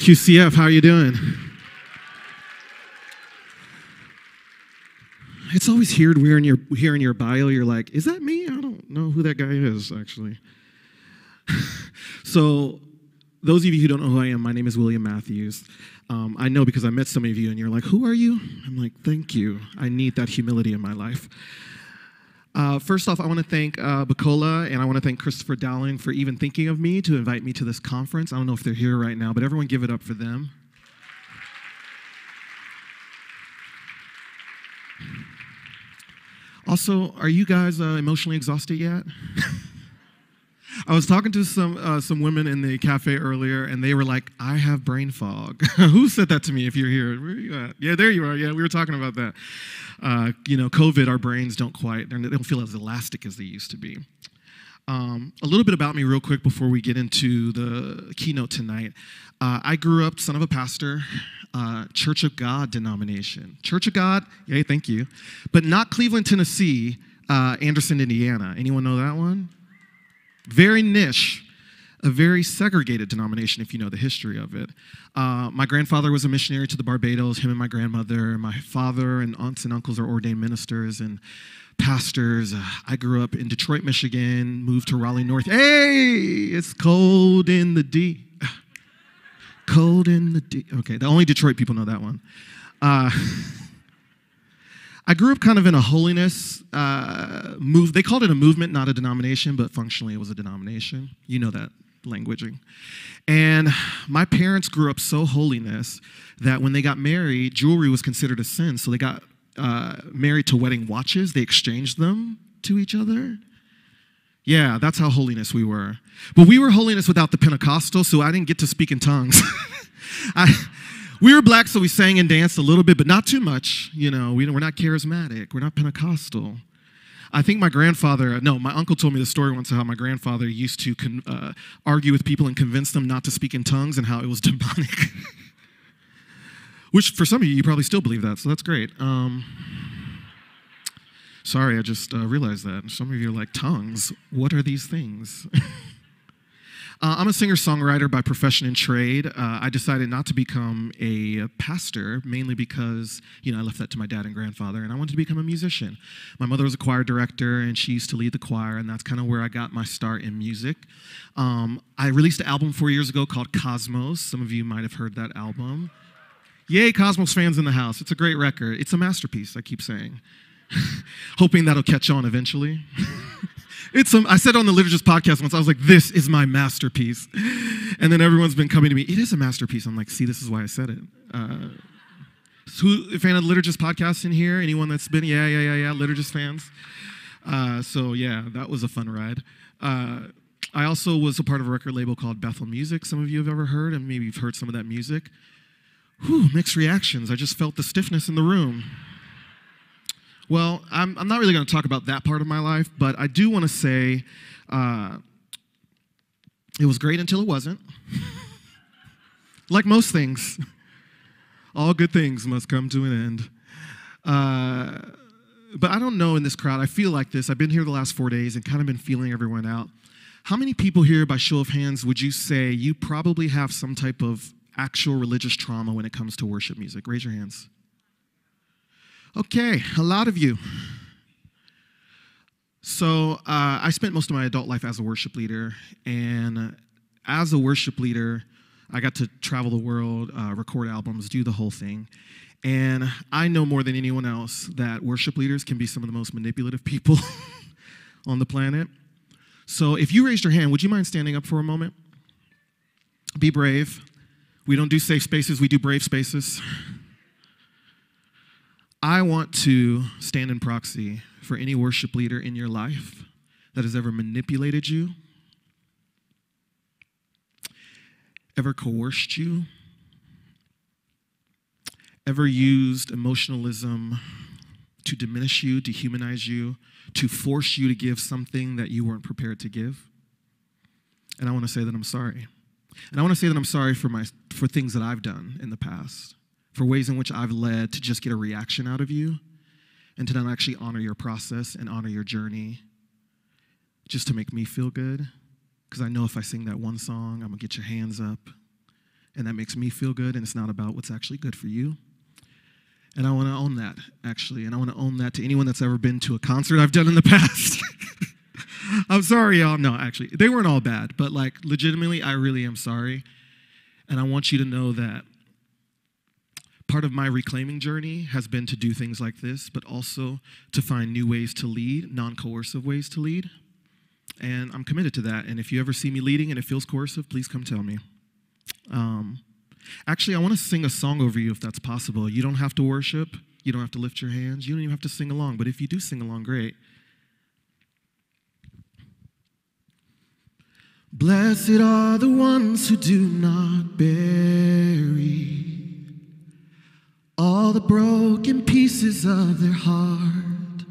QCF, how are you doing? It's always weird hearing your, hearing your bio. You're like, is that me? I don't know who that guy is, actually. so, those of you who don't know who I am, my name is William Matthews. Um, I know because I met some of you and you're like, who are you? I'm like, thank you. I need that humility in my life. Uh, first off, I want to thank uh, Bacola and I want to thank Christopher Dowling for even thinking of me to invite me to this conference. I don't know if they're here right now, but everyone give it up for them. Also, are you guys uh, emotionally exhausted yet? I was talking to some uh, some women in the cafe earlier, and they were like, "I have brain fog." Who said that to me? If you're here, where are you at? Yeah, there you are. Yeah, we were talking about that. Uh, you know, COVID, our brains don't quite they don't feel as elastic as they used to be. Um, a little bit about me, real quick, before we get into the keynote tonight. Uh, I grew up son of a pastor, uh, Church of God denomination. Church of God, yay, thank you, but not Cleveland, Tennessee. Uh, Anderson, Indiana. Anyone know that one? Very niche, a very segregated denomination if you know the history of it. Uh, my grandfather was a missionary to the Barbados, him and my grandmother. My father and aunts and uncles are ordained ministers and pastors. Uh, I grew up in Detroit, Michigan, moved to Raleigh, North. Hey, it's cold in the D. Cold in the D. Okay, the only Detroit people know that one. Uh, I grew up kind of in a holiness uh, move. They called it a movement, not a denomination, but functionally it was a denomination. You know that languaging. And my parents grew up so holiness that when they got married, jewelry was considered a sin. So they got uh, married to wedding watches. They exchanged them to each other. Yeah, that's how holiness we were. But we were holiness without the Pentecostal, so I didn't get to speak in tongues. I, we were black, so we sang and danced a little bit, but not too much. You know, we, we're not charismatic, we're not Pentecostal. I think my grandfather, no, my uncle told me the story once of how my grandfather used to con, uh, argue with people and convince them not to speak in tongues and how it was demonic. Which, for some of you, you probably still believe that, so that's great. Um, sorry, I just uh, realized that. Some of you are like, tongues, what are these things? Uh, I'm a singer songwriter by profession and trade. Uh, I decided not to become a pastor, mainly because, you know, I left that to my dad and grandfather, and I wanted to become a musician. My mother was a choir director, and she used to lead the choir, and that's kind of where I got my start in music. Um, I released an album four years ago called Cosmos. Some of you might have heard that album. Yay, Cosmos fans in the house. It's a great record. It's a masterpiece, I keep saying. Hoping that'll catch on eventually. It's I said on the Liturgist podcast once, I was like, this is my masterpiece. And then everyone's been coming to me, it is a masterpiece. I'm like, see, this is why I said it. Uh, who, fan of the Liturgist podcast in here? Anyone that's been, yeah, yeah, yeah, yeah, Liturgist fans? Uh, so yeah, that was a fun ride. Uh, I also was a part of a record label called Bethel Music. Some of you have ever heard, and maybe you've heard some of that music. Whew, mixed reactions. I just felt the stiffness in the room. Well, I'm, I'm not really going to talk about that part of my life, but I do want to say uh, it was great until it wasn't. like most things, all good things must come to an end. Uh, but I don't know in this crowd, I feel like this. I've been here the last four days and kind of been feeling everyone out. How many people here, by show of hands, would you say you probably have some type of actual religious trauma when it comes to worship music? Raise your hands. Okay, a lot of you. So, uh, I spent most of my adult life as a worship leader, and as a worship leader, I got to travel the world, uh, record albums, do the whole thing. And I know more than anyone else that worship leaders can be some of the most manipulative people on the planet. So, if you raised your hand, would you mind standing up for a moment? Be brave. We don't do safe spaces, we do brave spaces. I want to stand in proxy for any worship leader in your life that has ever manipulated you, ever coerced you, ever used emotionalism to diminish you, dehumanize you, to force you to give something that you weren't prepared to give. And I want to say that I'm sorry. And I want to say that I'm sorry for my for things that I've done in the past for ways in which I've led to just get a reaction out of you and to not actually honor your process and honor your journey just to make me feel good. Because I know if I sing that one song, I'm going to get your hands up and that makes me feel good, and it's not about what's actually good for you. And I want to own that, actually. And I want to own that to anyone that's ever been to a concert I've done in the past. I'm sorry, y'all. No, actually, they weren't all bad, but like, legitimately, I really am sorry. And I want you to know that part of my reclaiming journey has been to do things like this, but also to find new ways to lead, non coercive ways to lead. And I'm committed to that. And if you ever see me leading and it feels coercive, please come tell me. Um, actually, I want to sing a song over you if that's possible. You don't have to worship, you don't have to lift your hands, you don't even have to sing along. But if you do sing along, great. Blessed are the ones who do not bury all the broken pieces of their heart.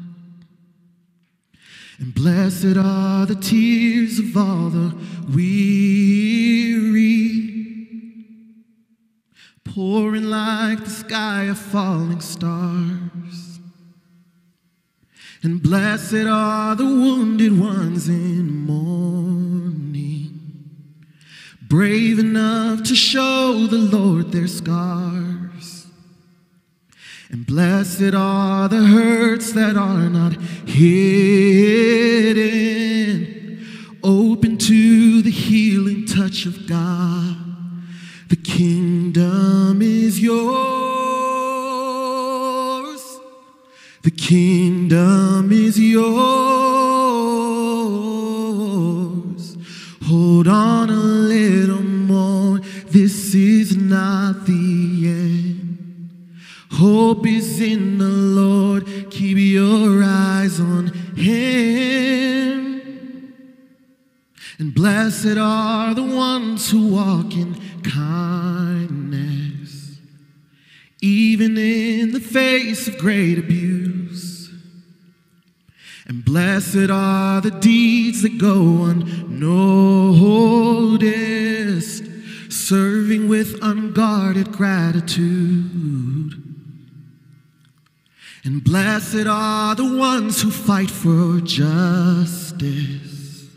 And blessed are the tears of all the weary, pouring like the sky of falling stars. And blessed are the wounded ones in mourning, brave enough to show the Lord their scars. And blessed are the hurts that are not hidden, open to the healing touch of God. The kingdom is yours. The kingdom is yours. Hold on Hope is in the Lord. Keep your eyes on Him. And blessed are the ones who walk in kindness, even in the face of great abuse. And blessed are the deeds that go unnoticed, serving with unguarded gratitude. And blessed are the ones who fight for justice,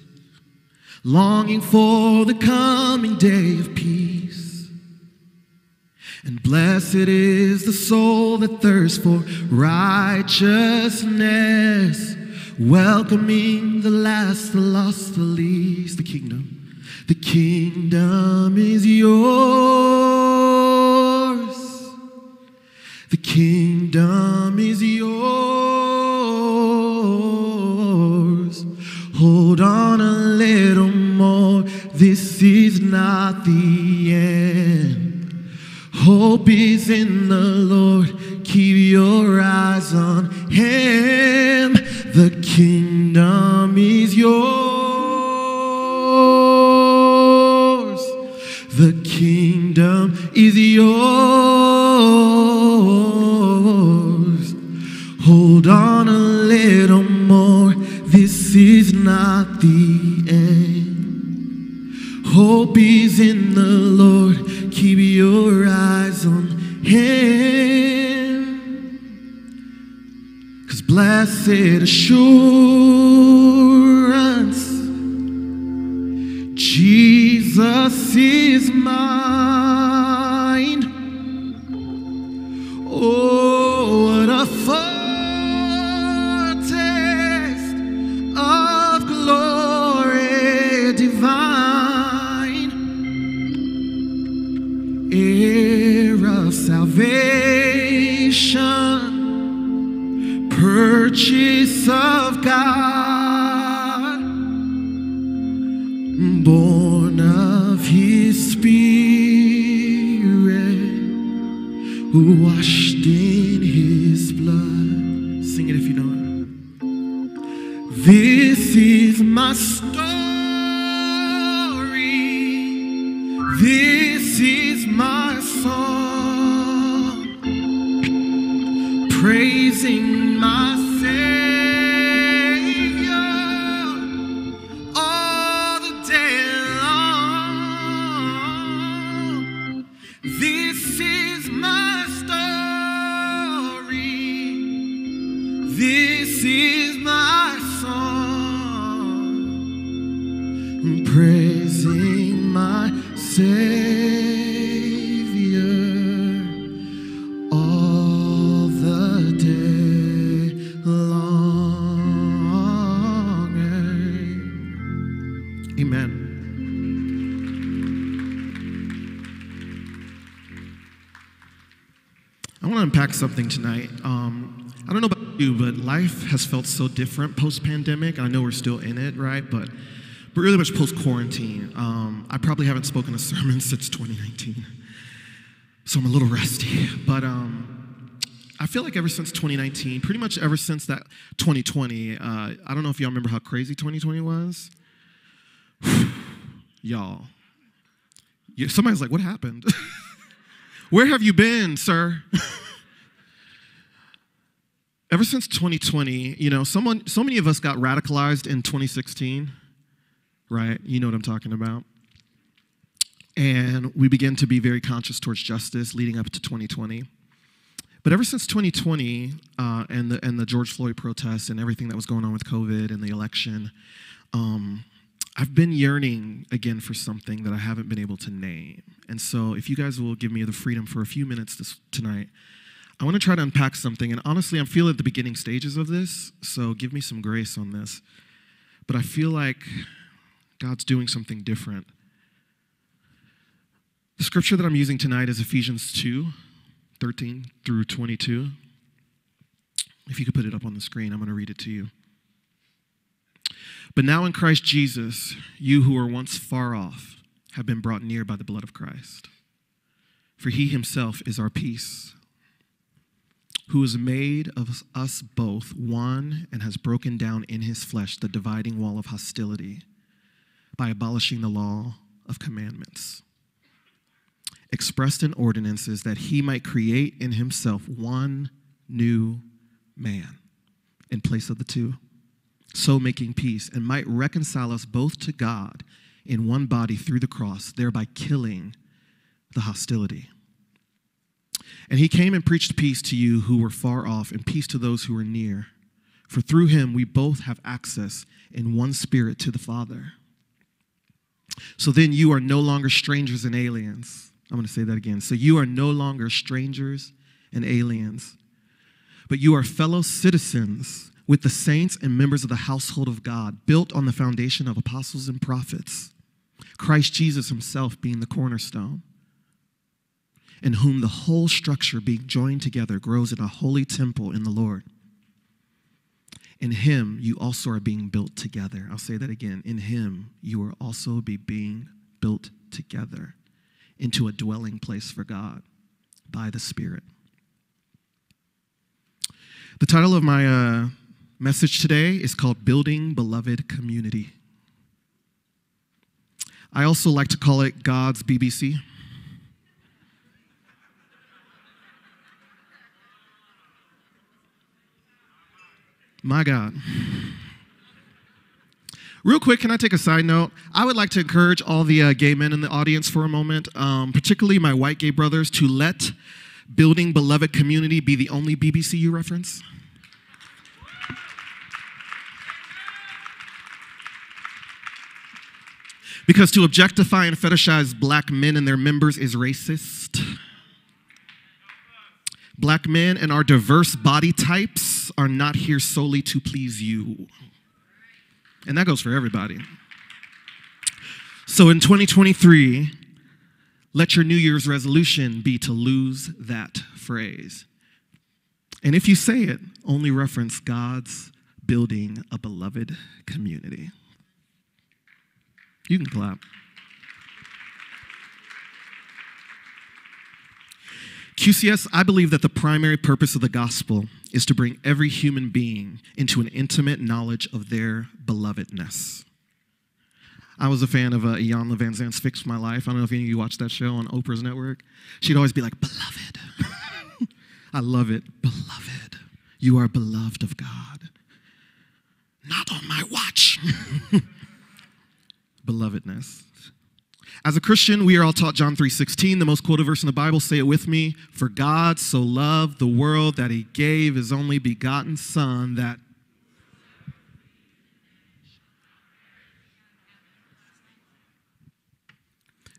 longing for the coming day of peace. And blessed is the soul that thirsts for righteousness, welcoming the last, the lost, the least, the kingdom. The kingdom is yours. The kingdom is yours. Hold on a little more. This is not the end. Hope is in the Lord. Keep your eyes on Him. The kingdom is yours. The kingdom is yours. Hold on a little more. This is not the end. Hope is in the Lord. Keep your eyes on Him. Cause blessed assurance, Jesus is mine. Oh, something tonight. Um, I don't know about you, but life has felt so different post pandemic. I know we're still in it, right? But, but really much post quarantine. Um, I probably haven't spoken a sermon since 2019, so I'm a little rusty. But um, I feel like ever since 2019, pretty much ever since that 2020, uh, I don't know if y'all remember how crazy 2020 was. y'all. Somebody's like, what happened? Where have you been, sir? Ever since 2020, you know, someone, so many of us got radicalized in 2016, right? You know what I'm talking about. And we began to be very conscious towards justice leading up to 2020. But ever since 2020 uh, and, the, and the George Floyd protests and everything that was going on with COVID and the election, um, I've been yearning again for something that I haven't been able to name. And so, if you guys will give me the freedom for a few minutes this, tonight, I want to try to unpack something. And honestly, I'm feeling at the beginning stages of this, so give me some grace on this. But I feel like God's doing something different. The scripture that I'm using tonight is Ephesians 2 13 through 22. If you could put it up on the screen, I'm going to read it to you. But now in Christ Jesus, you who were once far off have been brought near by the blood of Christ. For he himself is our peace, who has made of us both one and has broken down in his flesh the dividing wall of hostility by abolishing the law of commandments, expressed in ordinances that he might create in himself one new man in place of the two so making peace, and might reconcile us both to God in one body through the cross, thereby killing the hostility. And he came and preached peace to you who were far off, and peace to those who were near. For through him we both have access in one spirit to the Father. So then you are no longer strangers and aliens. I'm going to say that again. So you are no longer strangers and aliens, but you are fellow citizens with the saints and members of the household of God, built on the foundation of apostles and prophets, Christ Jesus himself being the cornerstone, in whom the whole structure being joined together grows in a holy temple in the Lord. In him you also are being built together. I'll say that again. In him you are also be being built together into a dwelling place for God by the Spirit. The title of my uh, message today is called Building Beloved Community. I also like to call it God's BBC. My God. Real quick, can I take a side note? I would like to encourage all the uh, gay men in the audience for a moment, um, particularly my white gay brothers, to let Building Beloved Community be the only BBC you reference. Because to objectify and fetishize black men and their members is racist. Black men and our diverse body types are not here solely to please you. And that goes for everybody. So in 2023, let your New Year's resolution be to lose that phrase. And if you say it, only reference God's building a beloved community. You can clap. QCF, I believe that the primary purpose of the gospel is to bring every human being into an intimate knowledge of their belovedness. I was a fan of uh, Iyanla Vanzant's Fix My Life. I don't know if any of you watched that show on Oprah's network. She'd always be like, Beloved. I love it. Beloved. You are beloved of God. Not on my watch. belovedness. As a Christian, we are all taught John 3:16, the most quoted verse in the Bible. Say it with me. For God so loved the world that he gave his only begotten son that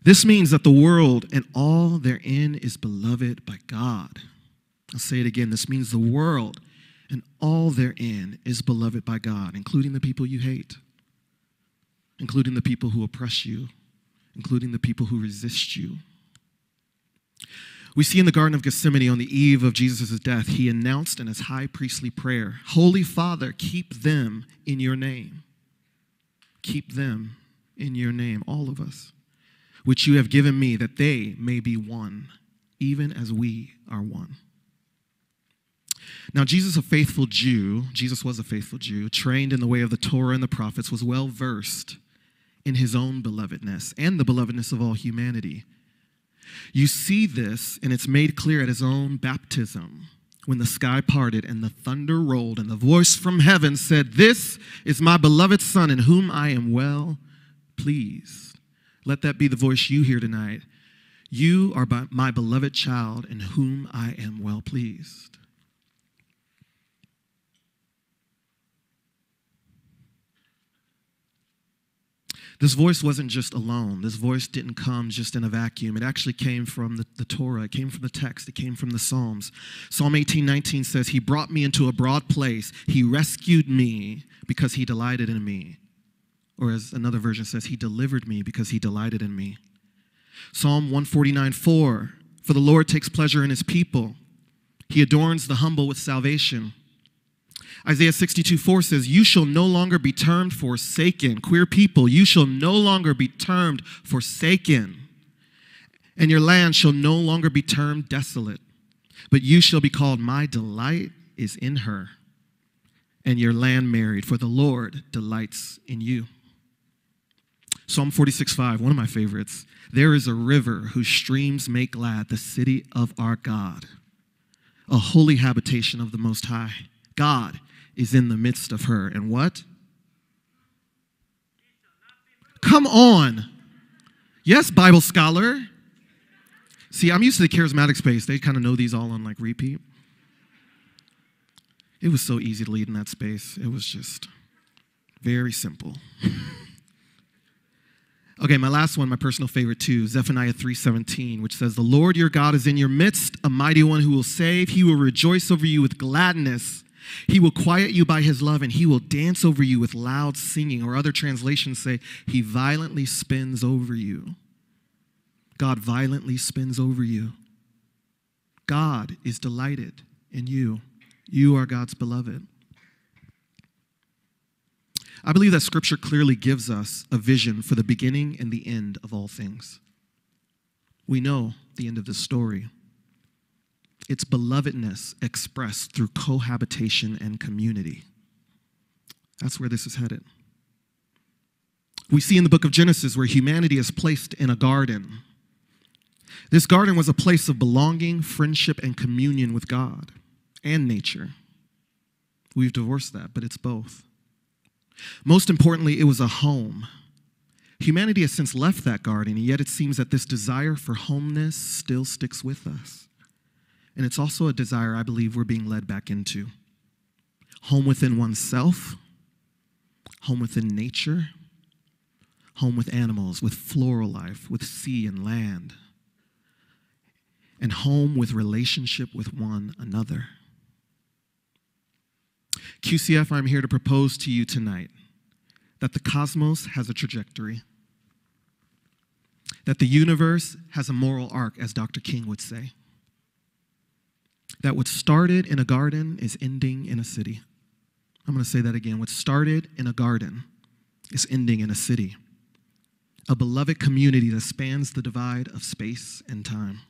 This means that the world and all therein is beloved by God. I'll say it again. This means the world and all therein is beloved by God, including the people you hate including the people who oppress you, including the people who resist you. We see in the Garden of Gethsemane on the eve of Jesus' death, he announced in his high priestly prayer Holy Father, keep them in your name. Keep them in your name, all of us, which you have given me, that they may be one, even as we are one. Now, Jesus, a faithful Jew, Jesus was a faithful Jew, trained in the way of the Torah and the prophets, was well versed in his own belovedness and the belovedness of all humanity. You see this, and it's made clear at his own baptism when the sky parted and the thunder rolled, and the voice from heaven said, This is my beloved Son, in whom I am well pleased. Let that be the voice you hear tonight. You are my beloved child, in whom I am well pleased. This voice wasn't just alone. This voice didn't come just in a vacuum. It actually came from the, the, Torah, it came from the text, it came from the Psalms. Psalm 18 19 says, He brought me into a broad place. He rescued me because He delighted in me. Or as another version says, He delivered me because He delighted in me. Psalm 149 4 For the Lord takes pleasure in His people, He adorns the humble with salvation. Isaiah 62 4 says, You shall no longer be termed forsaken. Queer people, you shall no longer be termed forsaken. And your land shall no longer be termed desolate, but you shall be called, My delight is in her, and your land married, for the Lord delights in you. Psalm 46 5, one of my favorites. There is a river whose streams make glad the city of our God, a holy habitation of the Most High. God is in the midst of her. And what? Come on. Yes, Bible scholar. See, I'm used to the charismatic space. They kind of know these all on like repeat. It was so easy to lead in that space. It was just very simple. okay, my last one, my personal favorite too, Zephaniah 3:17, which says, "The Lord your God is in your midst, a mighty one who will save. He will rejoice over you with gladness." He will quiet you by his love and he will dance over you with loud singing. Or other translations say, he violently spins over you. God violently spins over you. God is delighted in you. You are God's beloved. I believe that scripture clearly gives us a vision for the beginning and the end of all things. We know the end of the story its belovedness expressed through cohabitation and community. That's where this is headed. We see in the book of Genesis where humanity is placed in a garden. This garden was a place of belonging, friendship, and communion with God and nature. We've divorced that, but it's both. Most importantly, it was a home. Humanity has since left that garden, and yet it seems that this desire for homeness still sticks with us. And it's also a desire I believe we're being led back into home within oneself, home within nature, home with animals, with floral life, with sea and land, and home with relationship with one another. QCF, I'm here to propose to you tonight that the cosmos has a trajectory, that the universe has a moral arc, as Dr. King would say that what started in a garden is ending in a city. I'm going to say that again. What started in a garden is ending in a city, a beloved community that spans the divide of space and time.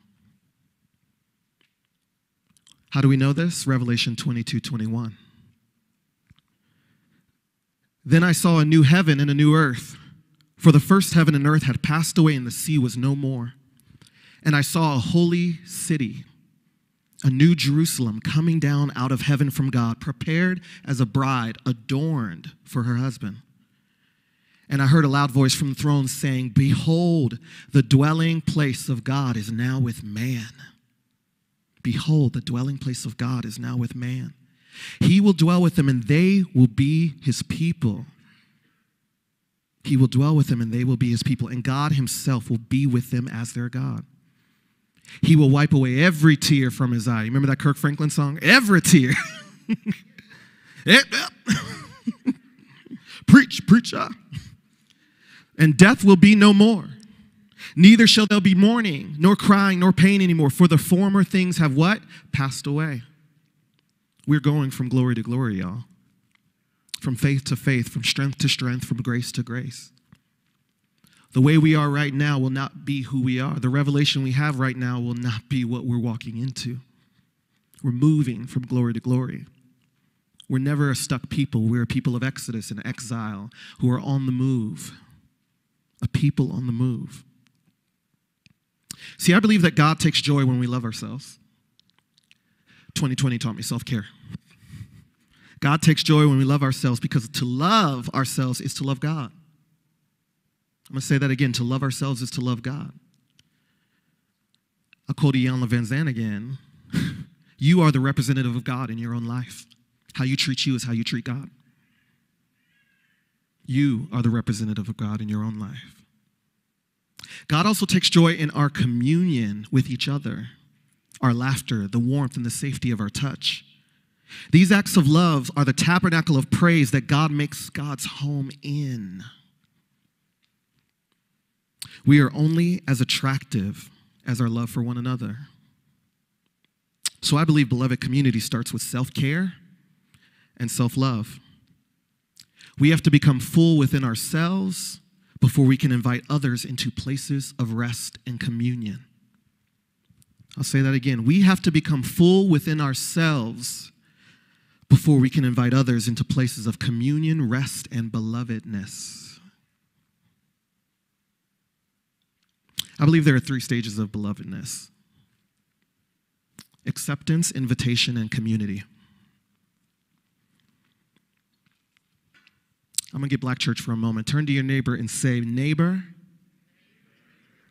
How do we know this? Revelation 22 21. Then I saw a new heaven and a new earth, for the first heaven and earth had passed away, and the sea was no more. And I saw a holy city a new Jerusalem coming down out of heaven from God, prepared as a bride, adorned for her husband. And I heard a loud voice from the throne saying, Behold, the dwelling place of God is now with man. Behold, the dwelling place of God is now with man. He will dwell with them, and they will be his people. He will dwell with them, and they will be his people. And God himself will be with them as their God. He will wipe away every tear from his eye. You remember that Kirk Franklin song? Every tear. Eh, eh. preach, preacher. And death will be no more. Neither shall there be mourning, nor crying, nor pain anymore, for the former things have what? Passed away. We're going from glory to glory, y'all. From faith to faith, from strength to strength, from grace to grace. The way we are right now will not be who we are. The revelation we have right now will not be what we're walking into. We're moving from glory to glory. We're never a stuck people. We're a people of exodus and exile who are on the move, a people on the move. See, I believe that God takes joy when we love ourselves. 2020 taught me self care. God takes joy when we love ourselves because to love ourselves is to love God. I'm going to say that again. To love ourselves is to love God. I'll quote Iyanla Vanzant again. you are the representative of God in your own life. How you treat you is how you treat God. You are the representative of God in your own life. God also takes joy in our communion with each other, our laughter, the warmth, and the safety of our touch. These acts of love are the tabernacle of praise that God makes God's home in. We are only as attractive as our love for one another. So I believe, beloved, community starts with self care and self love. We have to become full within ourselves before we can invite others into places of rest and communion. I'll say that again. We have to become full within ourselves before we can invite others into places of communion, rest, and belovedness. I believe there are three stages of belovedness acceptance, invitation, and community. I'm going to get Black Church for a moment. Turn to your neighbor and say, Neighbor,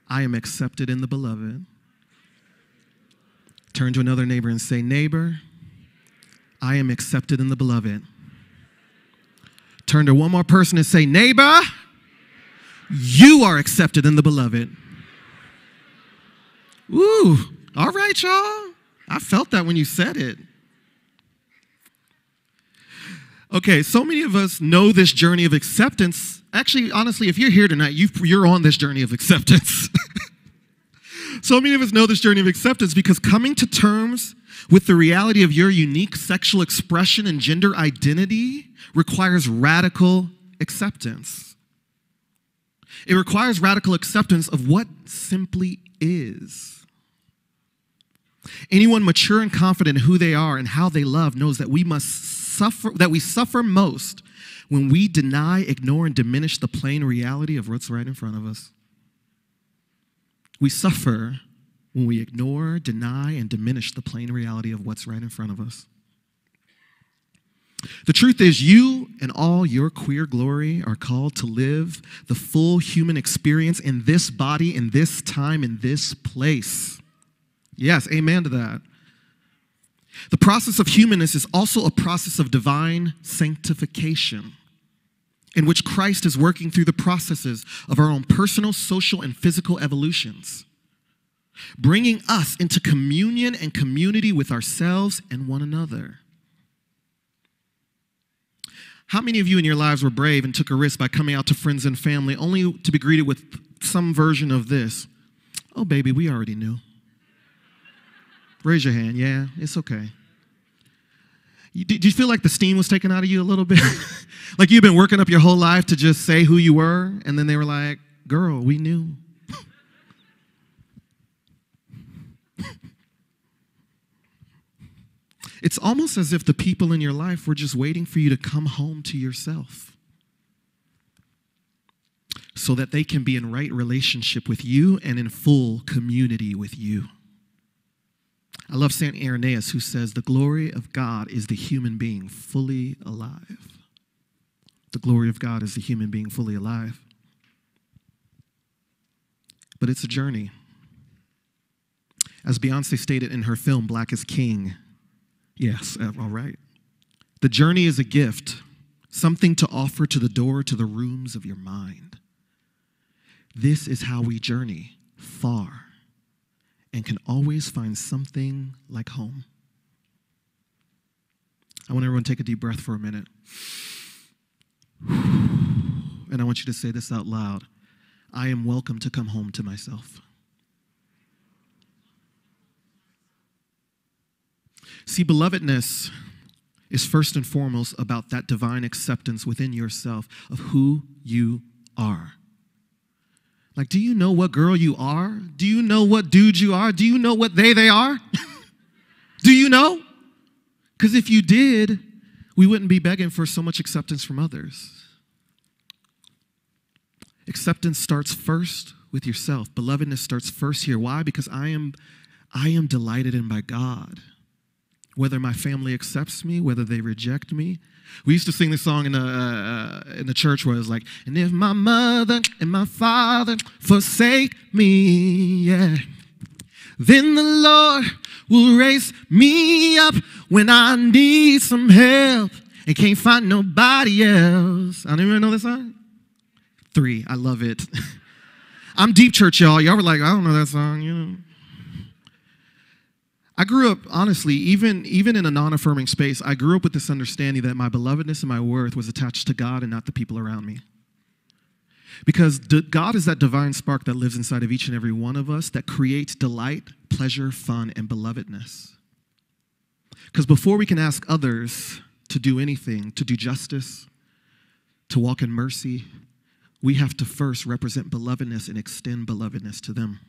I am accepted in the beloved. Turn to another neighbor and say, Neighbor, I am accepted in the beloved. Turn to one more person and say, Neighbor, you are accepted in the beloved. Ooh, all right, y'all. I felt that when you said it. Okay, so many of us know this journey of acceptance. Actually, honestly, if you're here tonight, you are on this journey of acceptance. so many of us know this journey of acceptance because coming to terms with the reality of your unique sexual expression and gender identity requires radical acceptance. It requires radical acceptance of what simply is. Anyone mature and confident in who they are and how they love knows that we must suffer that we suffer most when we deny, ignore, and diminish the plain reality of what's right in front of us. We suffer when we ignore, deny, and diminish the plain reality of what's right in front of us. The truth is, you and all your queer glory are called to live the full human experience in this body, in this time, in this place. Yes, amen to that. The process of humanness is also a process of divine sanctification, in which Christ is working through the processes of our own personal, social, and physical evolutions, bringing us into communion and community with ourselves and one another. How many of you in your lives were brave and took a risk by coming out to friends and family only to be greeted with some version of this? Oh, baby, we already knew. Raise your hand. Yeah, it's okay. Did you feel like the steam was taken out of you a little bit? like you've been working up your whole life to just say who you were, and then they were like, girl, we knew. it's almost as if the people in your life were just waiting for you to come home to yourself so that they can be in right relationship with you and in full community with you. I love St. Irenaeus, who says, The glory of God is the human being fully alive. The glory of God is the human being fully alive. But it's a journey. As Beyonce stated in her film, Black is King. Yes, uh, all right. The journey is a gift, something to offer to the door to the rooms of your mind. This is how we journey far and can always find something like home. I want everyone to take a deep breath for a minute. And I want you to say this out loud I am welcome to come home to myself. See, belovedness is first and foremost about that divine acceptance within yourself of who you are. Like, do you know what girl you are? Do you know what dude you are? Do you know what they they are? do you know? Because if you did, we wouldn't be begging for so much acceptance from others. Acceptance starts first with yourself. Belovedness starts first here. Why? Because I am I am delighted in by God whether my family accepts me, whether they reject me. We used to sing this song in the, uh, in the church where it's like, and if my mother and my father forsake me, yeah, then the Lord will raise me up when I need some help and can't find nobody else. I don't even know this song. Three, I love it. I'm deep church, y'all. Y'all were like, I don't know that song, you know. I grew up, honestly, even, even in a non affirming space, I grew up with this understanding that my belovedness and my worth was attached to God and not the people around me. Because God is that divine spark that lives inside of each and every one of us that creates delight, pleasure, fun, and belovedness. Because before we can ask others to do anything, to do justice, to walk in mercy, we have to first represent belovedness and extend belovedness to them.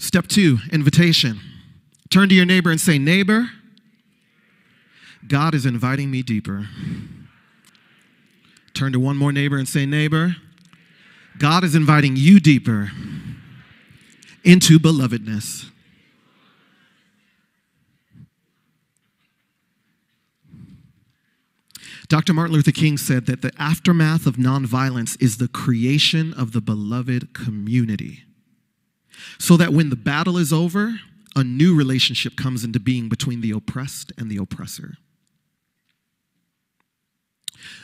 Step two, invitation. Turn to your neighbor and say, Neighbor, God is inviting me deeper. Turn to one more neighbor and say, Neighbor, God is inviting you deeper into belovedness. Dr. Martin Luther King said that the aftermath of nonviolence is the creation of the beloved community so that when the battle is over, a new relationship comes into being between the oppressed and the oppressor.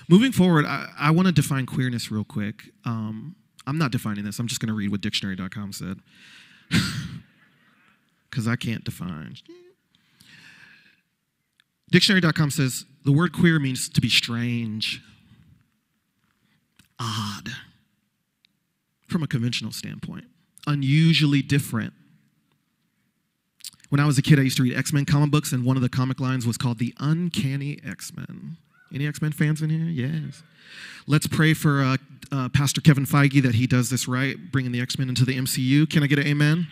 Moving forward, I, I want to define queerness real quick. Um, I'm not defining this, I'm just going to read what dictionary.com said. Because I can't define. Dictionary.com says the word queer means to be strange, odd, from a conventional standpoint unusually different. When I was a kid, I used to read X Men comic books, and one of the comic lines was called The Uncanny X Men. Any X Men fans in here? Yes. Let's pray for uh, uh, Pastor Kevin Feige that he does this right, bringing the X Men into the MCU. Can I get an amen?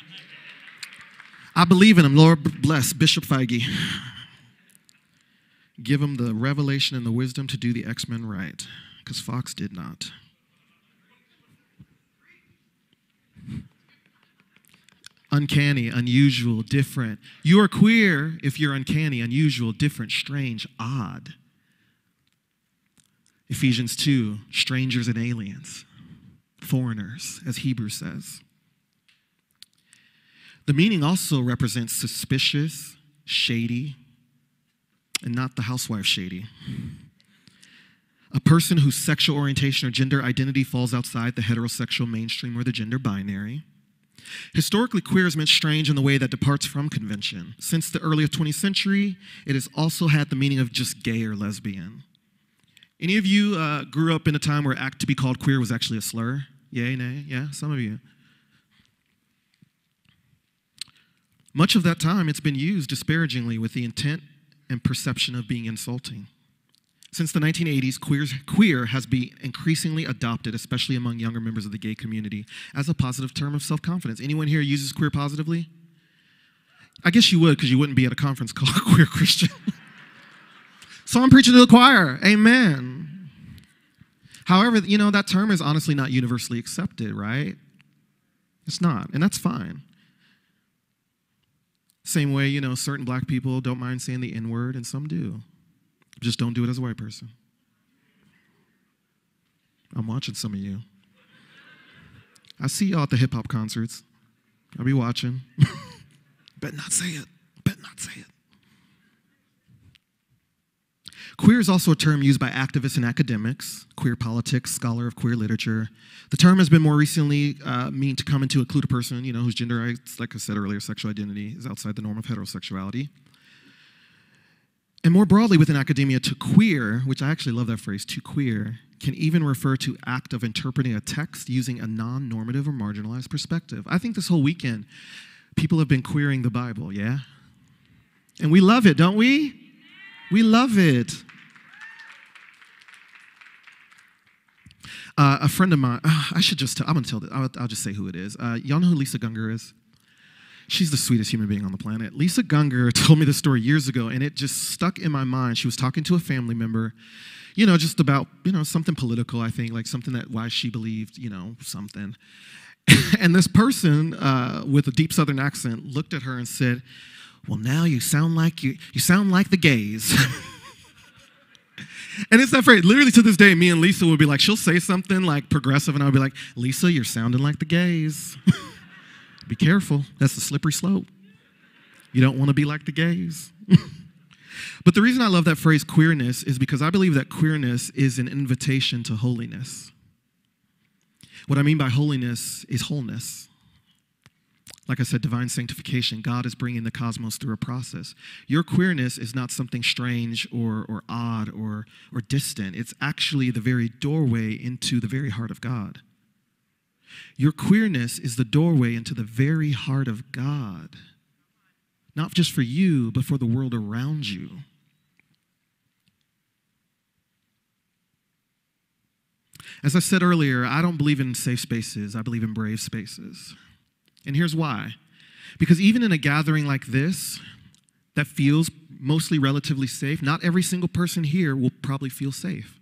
I believe in him. Lord bless Bishop Feige. Give him the revelation and the wisdom to do the X Men right, because Fox did not. Uncanny, unusual, different. You are queer if you're uncanny, unusual, different, strange, odd. Ephesians 2 strangers and aliens, foreigners, as Hebrews says. The meaning also represents suspicious, shady, and not the housewife shady. A person whose sexual orientation or gender identity falls outside the heterosexual mainstream or the gender binary Historically, queer has meant strange in the way that departs from convention. Since the early 20th century, it has also had the meaning of just gay or lesbian. Any of you uh, grew up in a time where act to be called queer was actually a slur? Yay, nay? Yeah, some of you. Much of that time, it's been used disparagingly with the intent and perception of being insulting. Since the 1980s, queer has been increasingly adopted, especially among younger members of the gay community, as a positive term of self confidence. Anyone here uses queer positively? I guess you would because you wouldn't be at a conference called Queer Christian. so I'm preaching to the choir. Amen. However, you know, that term is honestly not universally accepted, right? It's not, and that's fine. Same way, you know, certain black people don't mind saying the N word, and some do. Just don't do it as a white person. I'm watching some of you. I see y'all at the hip hop concerts. I'll be watching. Bet not say it. Bet not say it. Queer is also a term used by activists and academics, queer politics, scholar of queer literature. The term has been more recently uh, mean to come into include a person, you know, whose gender, like I said earlier, sexual identity is outside the norm of heterosexuality. And more broadly within academia, to queer, which I actually love that phrase, to queer, can even refer to act of interpreting a text using a non-normative or marginalized perspective. I think this whole weekend, people have been queering the Bible, yeah? And we love it, don't we? We love it. Uh, a friend of mine, uh, I should just tell, I'm gonna tell this, I'll, I'll just say who it is. Uh, y'all know who Lisa Gungor is? She's the sweetest human being on the planet. Lisa Gungor told me this story years ago, and it just stuck in my mind. She was talking to a family member, you know, just about, you know, something political, I think, like something that why she believed, you know, something. and this person uh, with a deep southern accent looked at her and said, Well, now you sound like you, you sound like the gays. And it's that phrase. Literally to this day, me and Lisa would be like, she'll say something like progressive, and I'll be like, Lisa, you're sounding like the gays. Be careful. That's a slippery slope. You don't want to be like the gays. but the reason I love that phrase queerness is because I believe that queerness is an invitation to holiness. What I mean by holiness is wholeness like I said, divine sanctification. God is bringing the cosmos through a process. Your queerness is not something strange or, or odd or, or distant, it's actually the very doorway into the very heart of God. Your queerness is the doorway into the very heart of God, not just for you, but for the world around you. As I said earlier, I don't believe in safe spaces, I believe in brave spaces. And here's why. Because even in a gathering like this, that feels mostly relatively safe, not every single person here will probably feel safe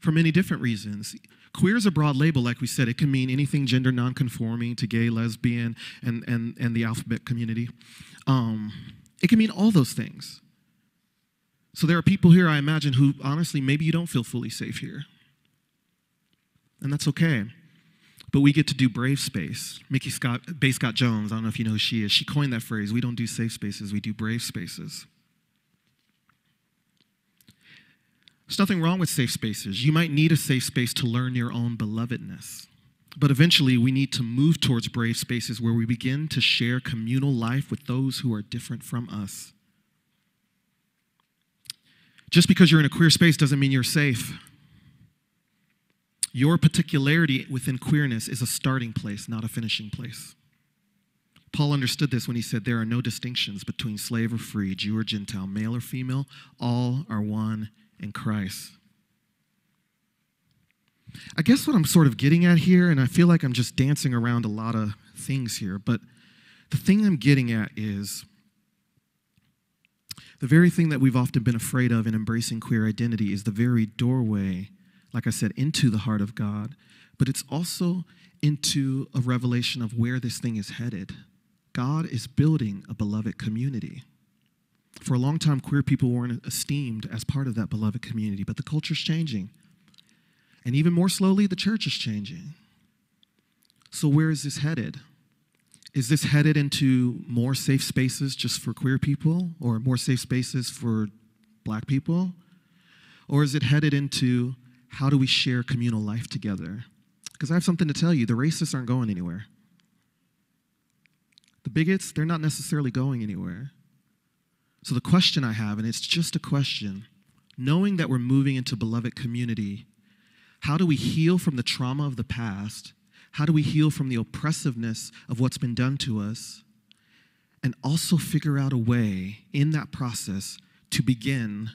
for many different reasons. Queer is a broad label, like we said. It can mean anything gender nonconforming to gay, lesbian, and, and, and the alphabet community. Um, it can mean all those things. So there are people here, I imagine, who honestly, maybe you don't feel fully safe here. And that's okay but we get to do brave space. Mickey Scott, Bay Scott Jones, I don't know if you know who she is, she coined that phrase. We don't do safe spaces, we do brave spaces. There's nothing wrong with safe spaces. You might need a safe space to learn your own belovedness. But eventually, we need to move towards brave spaces where we begin to share communal life with those who are different from us. Just because you're in a queer space doesn't mean you're safe. Your particularity within queerness is a starting place, not a finishing place. Paul understood this when he said, There are no distinctions between slave or free, Jew or Gentile, male or female, all are one in Christ. I guess what I'm sort of getting at here, and I feel like I'm just dancing around a lot of things here, but the thing I'm getting at is the very thing that we've often been afraid of in embracing queer identity is the very doorway like I said, into the heart of God, but it's also into a revelation of where this thing is headed. God is building a beloved community. For a long time, queer people weren't esteemed as part of that beloved community, but the culture's changing. And even more slowly, the church is changing. So, where is this headed? Is this headed into more safe spaces just for queer people or more safe spaces for black people? Or is it headed into how do we share communal life together? Because I have something to tell you the racists aren't going anywhere. The bigots, they're not necessarily going anywhere. So, the question I have, and it's just a question, knowing that we're moving into beloved community, how do we heal from the trauma of the past? How do we heal from the oppressiveness of what's been done to us? And also figure out a way in that process to begin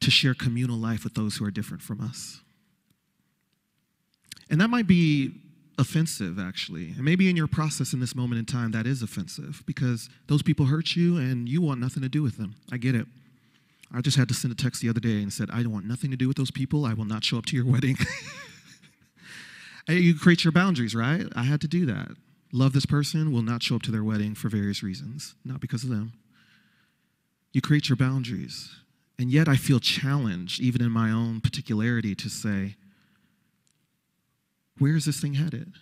to share communal life with those who are different from us. And that might be offensive, actually. And maybe in your process in this moment in time, that is offensive because those people hurt you and you want nothing to do with them. I get it. I just had to send a text the other day and said, I don't want nothing to do with those people. I will not show up to your wedding. you create your boundaries, right? I had to do that. Love this person, will not show up to their wedding for various reasons, not because of them. You create your boundaries. And yet I feel challenged, even in my own particularity, to say, where is this thing headed?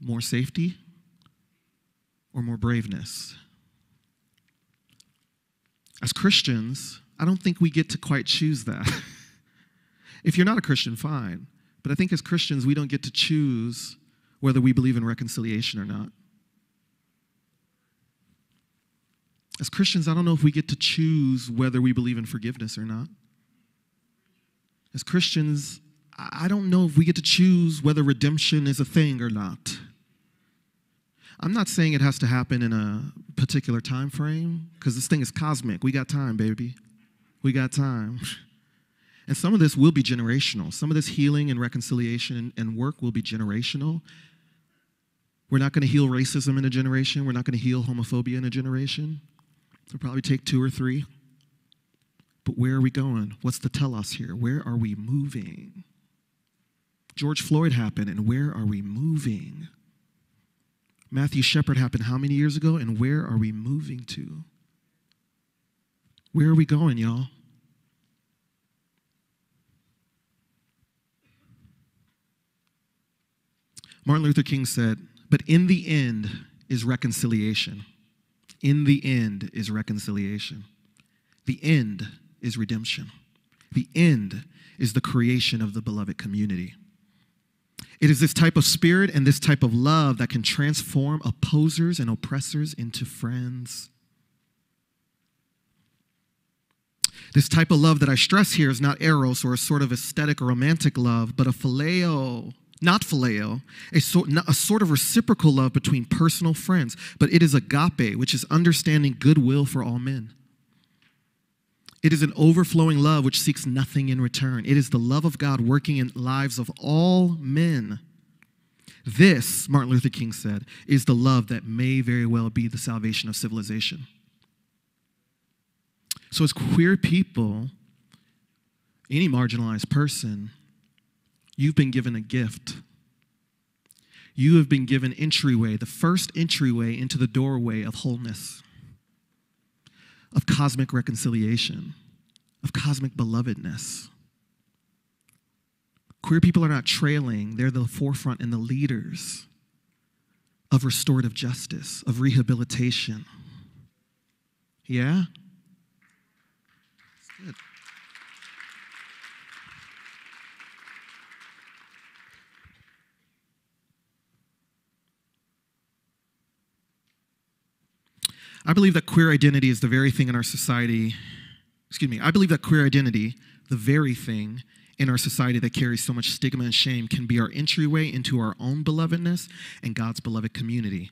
More safety or more braveness? As Christians, I don't think we get to quite choose that. if you're not a Christian, fine. But I think as Christians, we don't get to choose whether we believe in reconciliation or not. As Christians, I don't know if we get to choose whether we believe in forgiveness or not. As Christians, I don't know if we get to choose whether redemption is a thing or not. I'm not saying it has to happen in a particular time frame because this thing is cosmic. We got time, baby. We got time. And some of this will be generational. Some of this healing and reconciliation and work will be generational. We're not going to heal racism in a generation. We're not going to heal homophobia in a generation. It'll probably take two or three. But where are we going? What's the telos here? Where are we moving? George Floyd happened, and where are we moving? Matthew Shepard happened how many years ago, and where are we moving to? Where are we going, y'all? Martin Luther King said, But in the end is reconciliation. In the end is reconciliation. The end is redemption. The end is the creation of the beloved community. It is this type of spirit and this type of love that can transform opposers and oppressors into friends. This type of love that I stress here is not eros or a sort of aesthetic or romantic love, but a phileo, not phileo, a sort, a sort of reciprocal love between personal friends, but it is agape, which is understanding goodwill for all men. It is an overflowing love which seeks nothing in return. It is the love of God working in lives of all men. This, Martin Luther King said, is the love that may very well be the salvation of civilization. So, as queer people, any marginalized person, you've been given a gift. You have been given entryway, the first entryway into the doorway of wholeness, of cosmic reconciliation, of cosmic belovedness. Queer people are not trailing, they're the forefront and the leaders of restorative justice, of rehabilitation. Yeah? I believe that queer identity is the very thing in our society, excuse me, I believe that queer identity, the very thing in our society that carries so much stigma and shame, can be our entryway into our own belovedness and God's beloved community.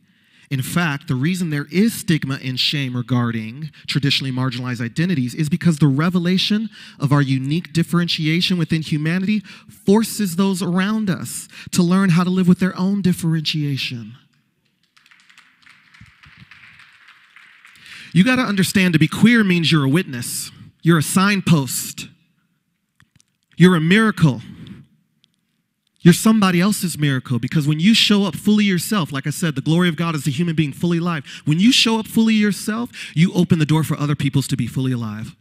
In fact, the reason there is stigma and shame regarding traditionally marginalized identities is because the revelation of our unique differentiation within humanity forces those around us to learn how to live with their own differentiation. You got to understand to be queer means you're a witness, you're a signpost, you're a miracle. You're somebody else's miracle because when you show up fully yourself, like I said, the glory of God is the human being fully alive. When you show up fully yourself, you open the door for other peoples to be fully alive.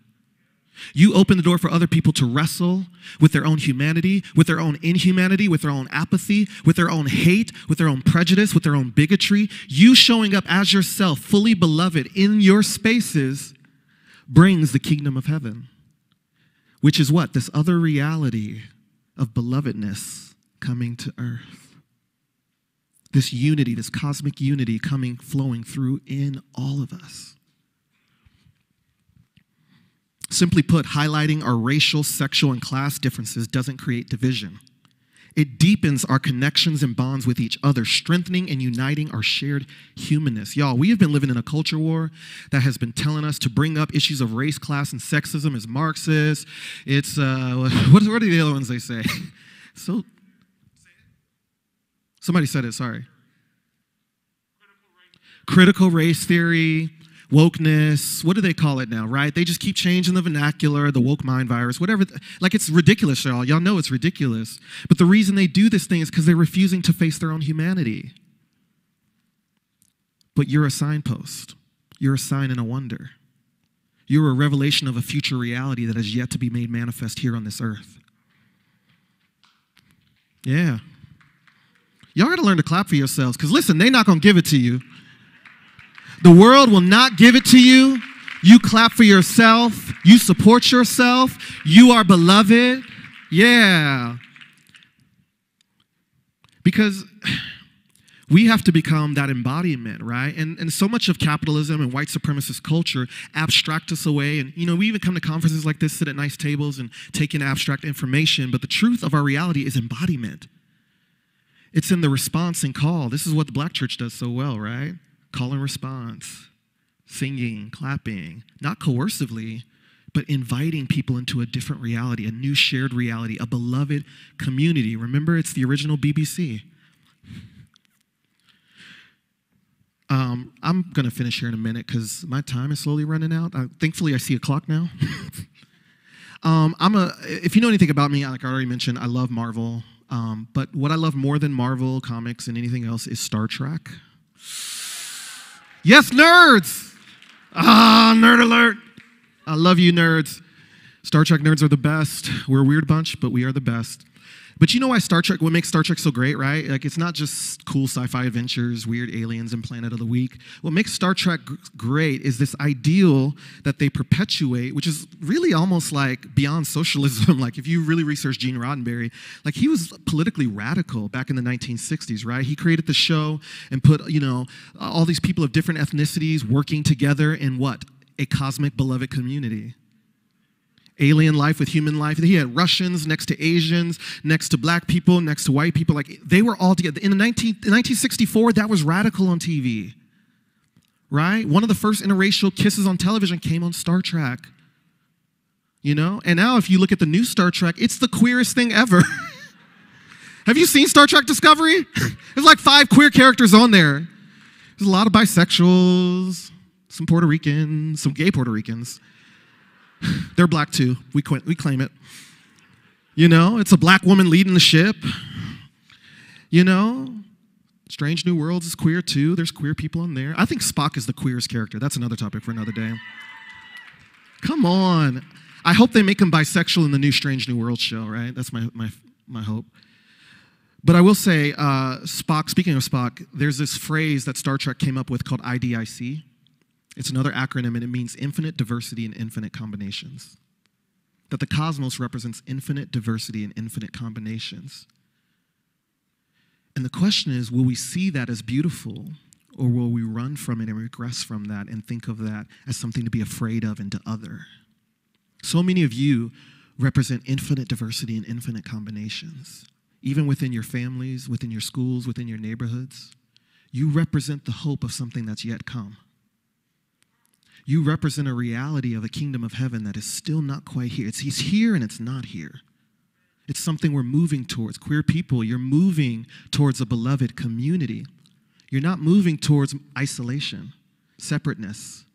You open the door for other people to wrestle with their own humanity, with their own inhumanity, with their own apathy, with their own hate, with their own prejudice, with their own bigotry. You showing up as yourself, fully beloved in your spaces, brings the kingdom of heaven, which is what? This other reality of belovedness coming to earth. This unity, this cosmic unity coming, flowing through in all of us. Simply put, highlighting our racial, sexual, and class differences doesn't create division. It deepens our connections and bonds with each other, strengthening and uniting our shared humanness. Y'all, we have been living in a culture war that has been telling us to bring up issues of race, class, and sexism as Marxists. It's, uh, what, what are the other ones they say? so, somebody said it, sorry. Critical race theory, wokeness, what do they call it now, right? They just keep changing the vernacular, the woke mind virus, whatever. Like it's ridiculous, y'all. Y'all know it's ridiculous. But the reason they do this thing is because they're refusing to face their own humanity. But you're a signpost, you're a sign and a wonder. You're a revelation of a future reality that has yet to be made manifest here on this earth. Yeah. Y'all got to learn to clap for yourselves because listen, they're not to give it to you. The world will not give it to you. You clap for yourself. You support yourself. You are beloved. Yeah. Because We have to become that embodiment, right? And, and so much of capitalism and white supremacist culture abstract us away. And, you know, we even come to conferences like this, sit at nice tables and take in abstract information. But the truth of our reality is embodiment. It's in the response and call. This is what the black church does so well, right? Call and response, singing, clapping, not coercively, but inviting people into a different reality, a new shared reality, a beloved community. Remember, it's the original BBC. Um, I'm going to finish here in a minute because my time is slowly running out. Thankfully, I see a clock now. um, I'm a, if you know anything about me, like I already mentioned, I love Marvel. Um, but what I love more than Marvel comics and anything else is Star Trek. Yes, nerds! Ah, nerd alert! I love you, nerds. Star Trek nerds are the best. We're a weird bunch, but we are the best. But you know why Star Trek, what makes Star Trek so great, right? Like, it's not just cool sci fi adventures, weird aliens, and Planet of the Week. What makes Star Trek great is this ideal that they perpetuate, which is really almost like beyond socialism. like, if you really research Gene Roddenberry, like, he was politically radical back in the 1960s, right? He created the show and put, you know, all these people of different ethnicities working together in what? A cosmic beloved community alien life with human life. He had Russians next to Asians, next to black people, next to white people. Like they were all together. In, the 19, in 1964, that was radical on TV, right? One of the first interracial kisses on television came on Star Trek. You know? And now, if you look at the new Star Trek, it's the queerest thing ever. Have you seen Star Trek Discovery? There's like five queer characters on there. There's a lot of bisexuals, some Puerto Ricans, some gay Puerto Ricans. They're black too. We, qu- we claim it. You know, it's a black woman leading the ship. You know, Strange New Worlds is queer too. There's queer people in there. I think Spock is the queerest character. That's another topic for another day. Come on. I hope they make him bisexual in the new Strange New Worlds show, right? That's my, my, my hope. But I will say, uh, Spock, speaking of Spock, there's this phrase that Star Trek came up with called IDIC. It's another acronym and it means infinite diversity and infinite combinations. That the cosmos represents infinite diversity and infinite combinations. And the question is will we see that as beautiful or will we run from it and regress from that and think of that as something to be afraid of and to other? So many of you represent infinite diversity and infinite combinations, even within your families, within your schools, within your neighborhoods. You represent the hope of something that's yet come. You represent a reality of a kingdom of heaven that is still not quite here. It's he's here and it's not here. It's something we're moving towards. Queer people, you're moving towards a beloved community. You're not moving towards isolation, separateness.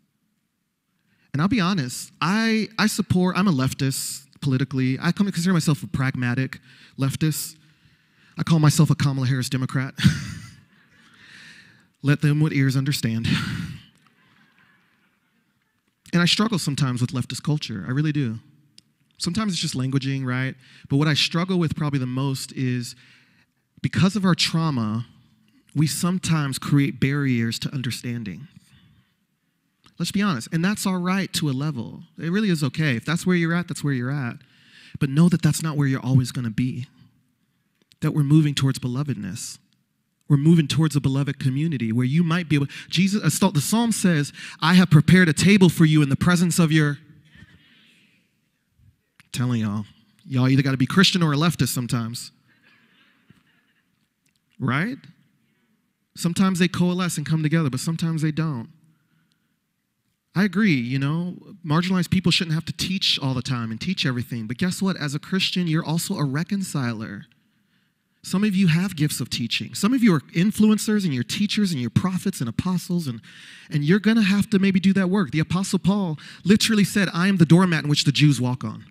And I'll be honest, I, I support, I'm a leftist politically. I consider myself a pragmatic leftist. I call myself a Kamala Harris Democrat. Let them with ears understand. And I struggle sometimes with leftist culture. I really do. Sometimes it's just languaging, right? But what I struggle with probably the most is because of our trauma, we sometimes create barriers to understanding. Let's be honest. And that's all right to a level. It really is okay. If that's where you're at, that's where you're at. But know that that's not where you're always going to be. That we're moving towards belovedness. We're moving towards a beloved community where you might be able. Jesus, uh, the psalm says, "I have prepared a table for you in the presence of your." I'm telling y'all, y'all either got to be Christian or a leftist sometimes, right? Sometimes they coalesce and come together, but sometimes they don't. I agree, you know, marginalized people shouldn't have to teach all the time and teach everything. But guess what? As a Christian, you're also a reconciler. Some of you have gifts of teaching. Some of you are influencers and you're teachers and you're prophets and apostles, and, and you're going to have to maybe do that work. The Apostle Paul literally said, I am the doormat in which the Jews walk on.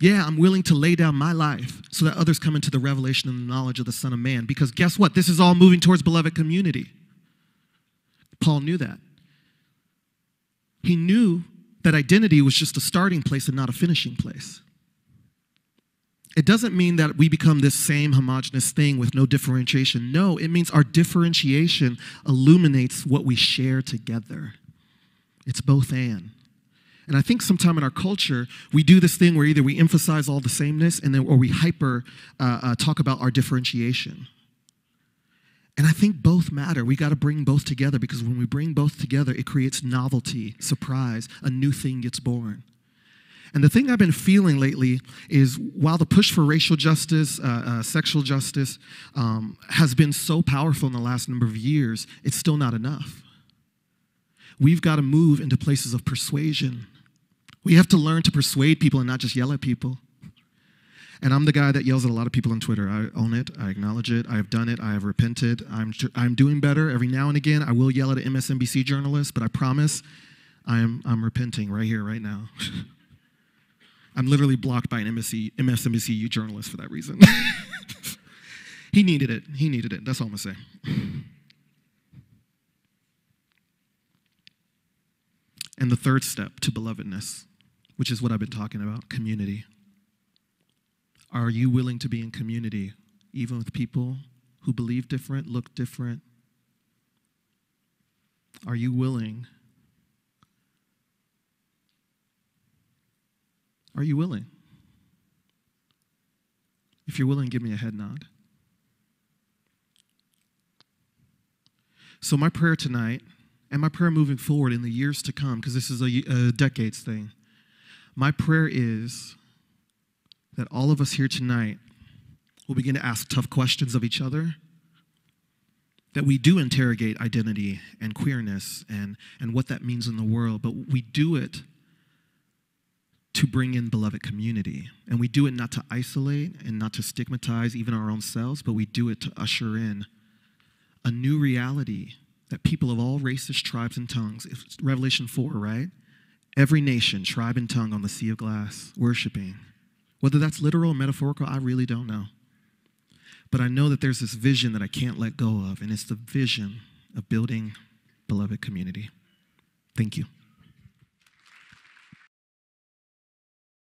Yeah, I'm willing to lay down my life so that others come into the revelation and the knowledge of the Son of Man. Because guess what? This is all moving towards beloved community. Paul knew that. He knew that identity was just a starting place and not a finishing place. It doesn't mean that we become this same homogenous thing with no differentiation. No, it means our differentiation illuminates what we share together. It's both and. And I think sometime in our culture, we do this thing where either we emphasize all the sameness and then, or we hyper uh, uh, talk about our differentiation. And I think both matter. We got to bring both together because when we bring both together, it creates novelty, surprise, a new thing gets born. And the thing I've been feeling lately is while the push for racial justice, uh, uh, sexual justice um, has been so powerful in the last number of years, it's still not enough. We've got to move into places of persuasion. We have to learn to persuade people and not just yell at people. And I'm the guy that yells at a lot of people on Twitter. I own it. I acknowledge it. I have done it. I have repented. I'm, I'm doing better. Every now and again, I will yell at an MSNBC journalist, but I promise I'm, I'm repenting right here, right now. I'm literally blocked by an MSC, MSNBC journalist for that reason. he needed it. He needed it. That's all I'm going to say. And the third step to belovedness, which is what I've been talking about community. Are you willing to be in community, even with people who believe different, look different? Are you willing? Are you willing? If you're willing, give me a head nod. So, my prayer tonight, and my prayer moving forward in the years to come, because this is a, a decades thing, my prayer is that all of us here tonight will begin to ask tough questions of each other. That we do interrogate identity and queerness and, and what that means in the world, but we do it to bring in beloved community. And we do it not to isolate and not to stigmatize even our own selves, but we do it to usher in a new reality that people of all races, tribes, and tongues, Revelation 4, right? Every nation, tribe, and tongue on the sea of glass, worshiping whether that's literal or metaphorical, I really don't know. But I know that there's this vision that I can't let go of, and it's the vision of building beloved community. Thank you.